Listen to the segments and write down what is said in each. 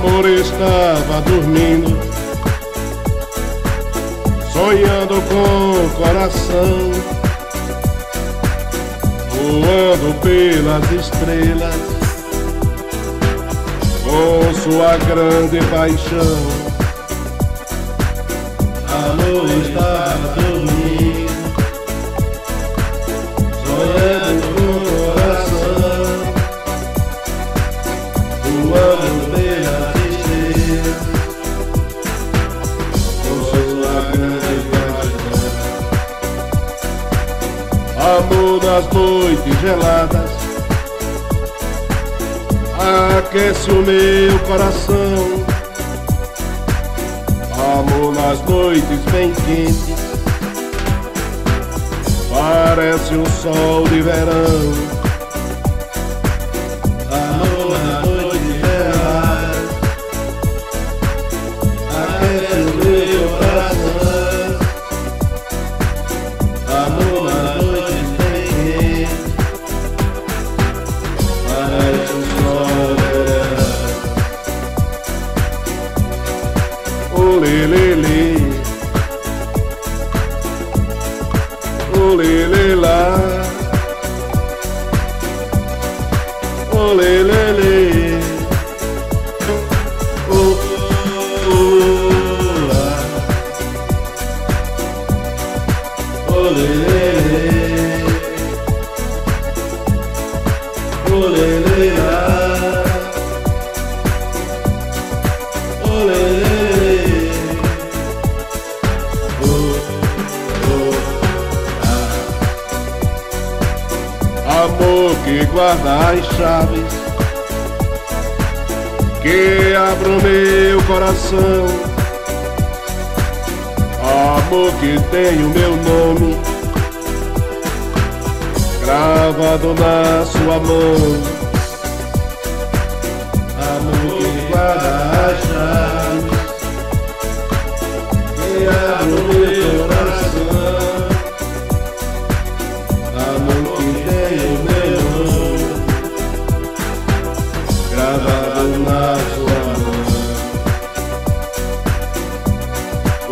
Amor estava dormindo, sonhando com o coração, voando pelas estrelas, com sua grande paixão. Amor estava dormindo, nas noites geladas, aquece o meu coração. Amor nas noites bem quentes, parece um sol de verão. lé Oh lé lé la Oh lé lé lé la Oh lé lé lé Oh lé la que guarda as chaves que abre o meu coração. Amor que tem o meu nome gravado na sua mão. Amor que guarda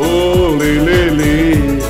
Oh, Lily.